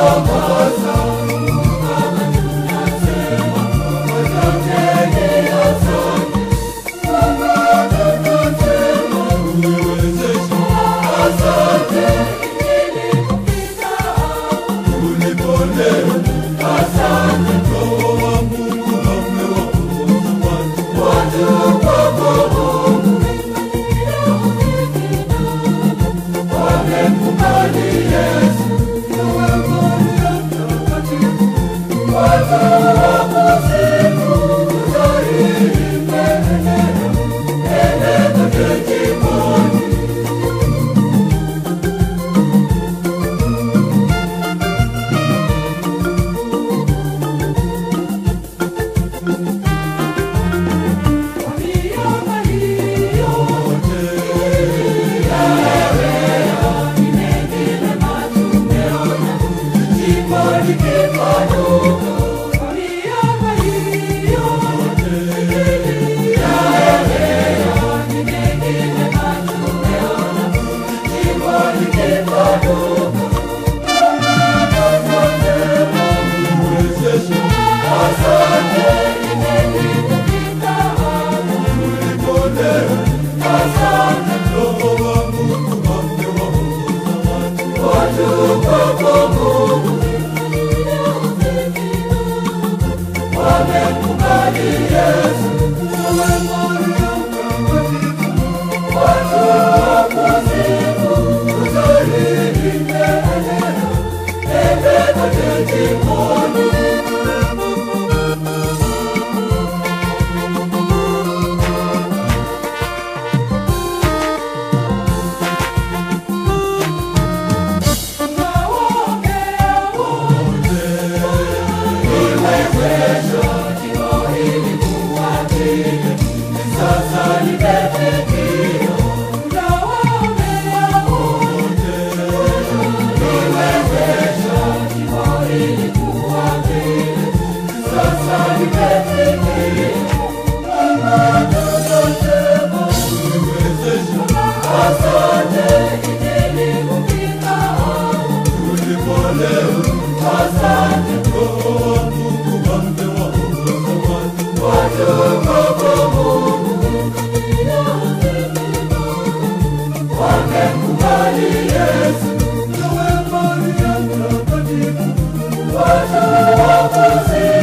Oh, Lord, you give our hope. Yes, Maria, one for Maria, other, but Maria, what do Maria, want to Maria,